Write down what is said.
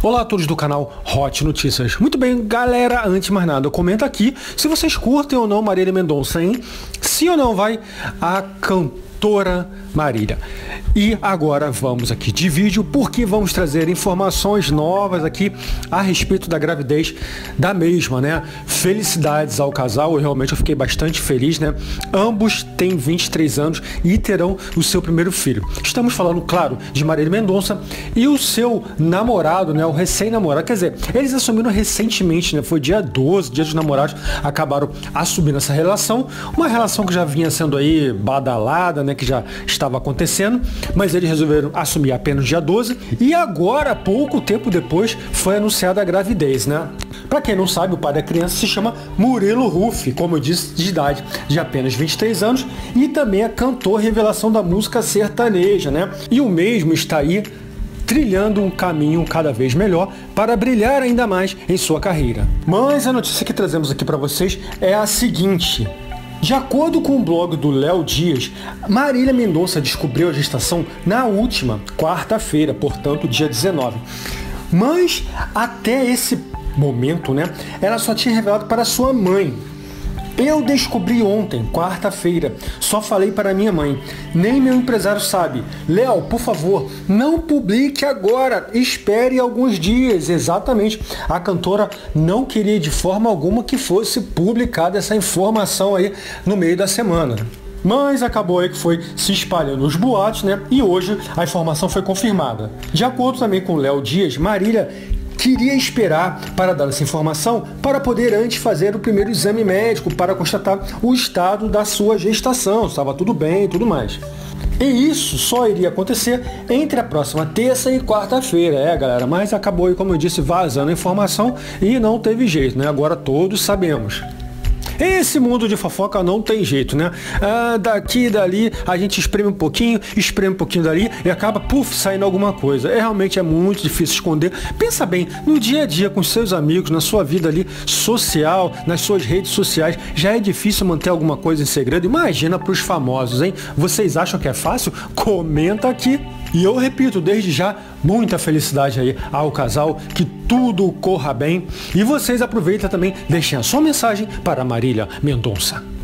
Olá a todos do canal Hot Notícias. Muito bem, galera, antes de mais nada, comenta aqui se vocês curtem ou não Marília Mendonça, hein? Sim ou não vai a cantora Marília. E agora vamos aqui de vídeo porque vamos trazer informações novas aqui a respeito da gravidez da mesma, né? Felicidades ao casal, eu realmente eu fiquei bastante feliz, né? Ambos têm 23 anos e terão o seu primeiro filho. Estamos falando, claro, de Marília Mendonça e o seu namorado, né? O recém-namorado, quer dizer, eles assumiram recentemente, né? Foi dia 12, dia dos namorados, acabaram assumindo essa relação, uma relação que já vinha sendo aí badalada, né? Que já estava acontecendo, mas eles resolveram assumir apenas dia 12 e agora, pouco tempo depois, foi anunciada a gravidez, né? Para quem não sabe, o pai da criança se chama Murilo Ruff, como eu disse, de idade de apenas 23 anos e também é cantor revelação da música sertaneja, né? E o mesmo está aí trilhando um caminho cada vez melhor para brilhar ainda mais em sua carreira. Mas a notícia que trazemos aqui para vocês é a seguinte: de acordo com o blog do Léo Dias, Marília Mendonça descobriu a gestação na última quarta-feira, portanto, dia 19. Mas até esse momento, né, ela só tinha revelado para sua mãe, eu descobri ontem, quarta-feira, só falei para minha mãe. Nem meu empresário sabe. Léo, por favor, não publique agora. Espere alguns dias. Exatamente. A cantora não queria de forma alguma que fosse publicada essa informação aí no meio da semana. Mas acabou aí que foi se espalhando os boatos, né? E hoje a informação foi confirmada. De acordo também com Léo Dias, Marília queria esperar para dar essa informação para poder antes fazer o primeiro exame médico para constatar o estado da sua gestação, estava tudo bem e tudo mais. E isso só iria acontecer entre a próxima terça e quarta-feira, é galera, mas acabou, como eu disse, vazando a informação e não teve jeito, né? Agora todos sabemos. Esse mundo de fofoca não tem jeito, né? Ah, daqui e dali a gente espreme um pouquinho, espreme um pouquinho dali e acaba, puf, saindo alguma coisa. É, realmente é muito difícil esconder. Pensa bem, no dia a dia com seus amigos, na sua vida ali social, nas suas redes sociais, já é difícil manter alguma coisa em segredo. Imagina para os famosos, hein? Vocês acham que é fácil? Comenta aqui. E eu repito, desde já, muita felicidade aí ao casal, que tudo corra bem. E vocês aproveitem também, deixem a sua mensagem para Marília Mendonça.